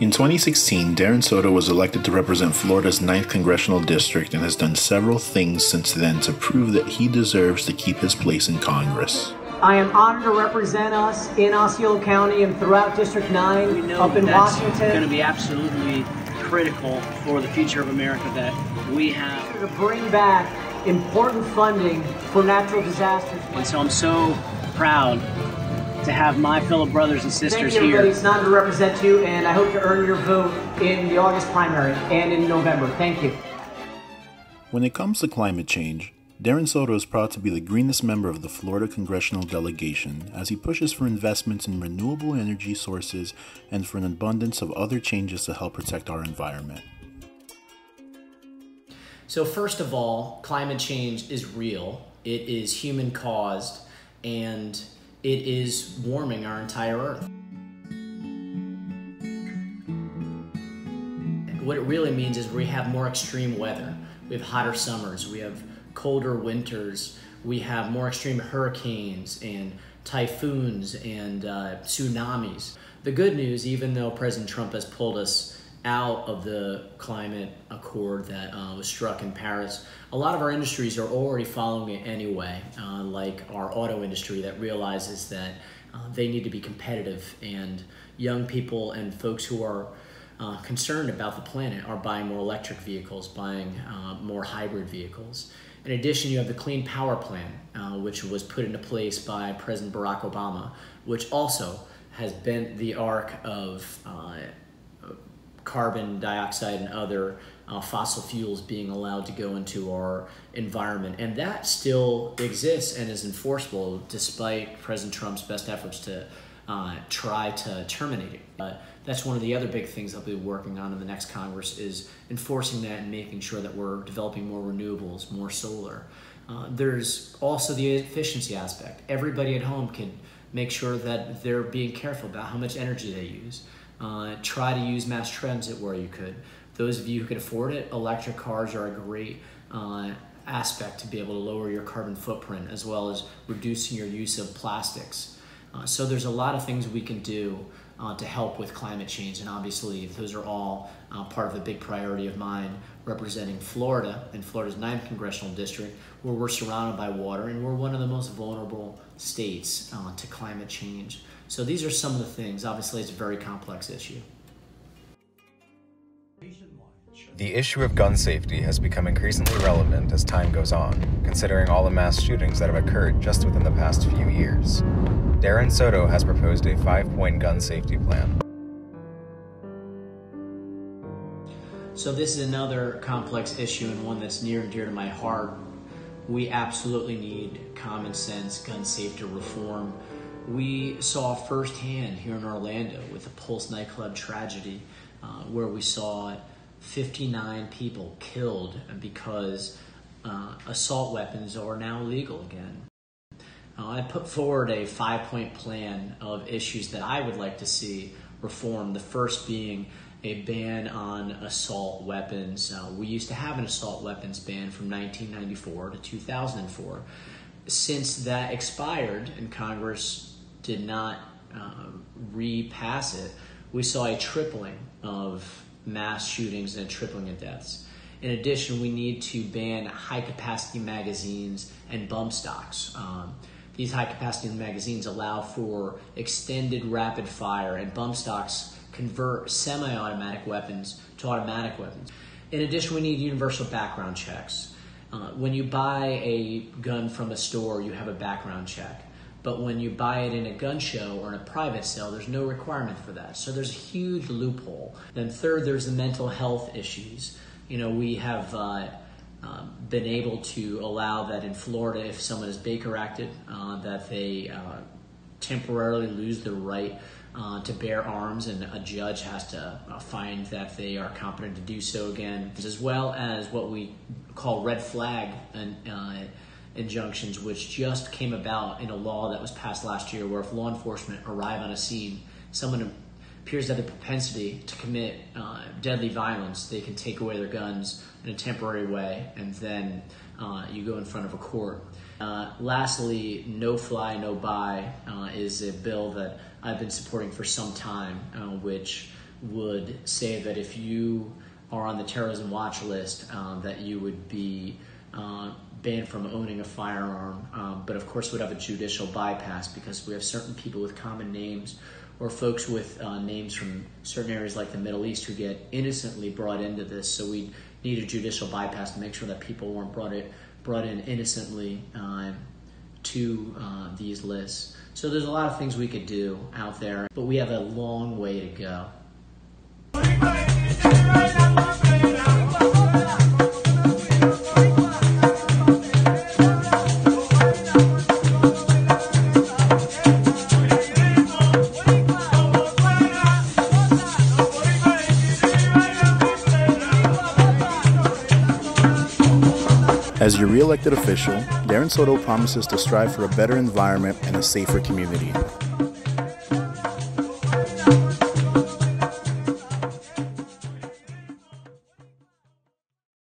In 2016, Darren Soto was elected to represent Florida's 9th congressional district and has done several things since then to prove that he deserves to keep his place in Congress. I am honored to represent us in Osceola County and throughout District 9 We know up in that's Washington. going to be absolutely critical for the future of America that we have. to bring back important funding for natural disasters. And so I'm so proud to have my fellow brothers and Thank sisters you, everybody. here. It's an honor to represent you, and I hope to earn your vote in the August primary and in November. Thank you. When it comes to climate change, Darren Soto is proud to be the greenest member of the Florida congressional delegation as he pushes for investments in renewable energy sources and for an abundance of other changes to help protect our environment. So, first of all, climate change is real, it is human caused, and it is warming our entire Earth. What it really means is we have more extreme weather. We have hotter summers, we have colder winters, we have more extreme hurricanes and typhoons and uh, tsunamis. The good news, even though President Trump has pulled us out of the climate accord that uh, was struck in Paris, a lot of our industries are already following it anyway, uh, like our auto industry that realizes that uh, they need to be competitive, and young people and folks who are uh, concerned about the planet are buying more electric vehicles, buying uh, more hybrid vehicles. In addition, you have the Clean Power Plan, uh, which was put into place by President Barack Obama, which also has bent the arc of carbon dioxide and other uh, fossil fuels being allowed to go into our environment. And that still exists and is enforceable despite President Trump's best efforts to uh, try to terminate it. But that's one of the other big things I'll be working on in the next Congress is enforcing that and making sure that we're developing more renewables, more solar. Uh, there's also the efficiency aspect. Everybody at home can make sure that they're being careful about how much energy they use. Uh, try to use mass transit where you could. Those of you who can afford it, electric cars are a great uh, aspect to be able to lower your carbon footprint as well as reducing your use of plastics. Uh, so there's a lot of things we can do uh, to help with climate change, and obviously those are all uh, part of a big priority of mine representing Florida and Florida's 9th congressional district, where we're surrounded by water and we're one of the most vulnerable states uh, to climate change. So these are some of the things. Obviously, it's a very complex issue. The issue of gun safety has become increasingly relevant as time goes on, considering all the mass shootings that have occurred just within the past few years. Darren Soto has proposed a five point gun safety plan. So, this is another complex issue and one that's near and dear to my heart. We absolutely need common sense gun safety reform. We saw firsthand here in Orlando with the Pulse nightclub tragedy, uh, where we saw 59 people killed because uh, assault weapons are now legal again. Uh, I put forward a five point plan of issues that I would like to see reform. The first being a ban on assault weapons. Uh, we used to have an assault weapons ban from 1994 to 2004. Since that expired and Congress did not uh, repass it, we saw a tripling of mass shootings and a tripling of deaths. In addition, we need to ban high capacity magazines and bump stocks. Um, these high capacity magazines allow for extended rapid fire, and bump stocks convert semi automatic weapons to automatic weapons. In addition, we need universal background checks. Uh, when you buy a gun from a store, you have a background check. But when you buy it in a gun show or in a private sale, there's no requirement for that. So there's a huge loophole. Then, third, there's the mental health issues. You know, we have uh, um, been able to allow that in Florida, if someone is Baker acted, uh, that they uh, temporarily lose their right uh, to bear arms, and a judge has to uh, find that they are competent to do so again, as well as what we call red flag and, uh, injunctions, which just came about in a law that was passed last year, where if law enforcement arrive on a scene, someone appears to have the propensity to commit uh, deadly violence, they can take away their guns in a temporary way, and then uh, you go in front of a court. Uh, lastly, no fly, no buy uh, is a bill that I've been supporting for some time, uh, which would say that if you are on the terrorism watch list, um, that you would be uh, banned from owning a firearm, um, but of course would have a judicial bypass because we have certain people with common names or folks with uh, names from certain areas like the Middle East who get innocently brought into this. So we need a judicial bypass to make sure that people weren't brought in, brought in innocently uh, to uh, these lists. So there's a lot of things we could do out there, but we have a long way to go. As your re elected official, Darren Soto promises to strive for a better environment and a safer community.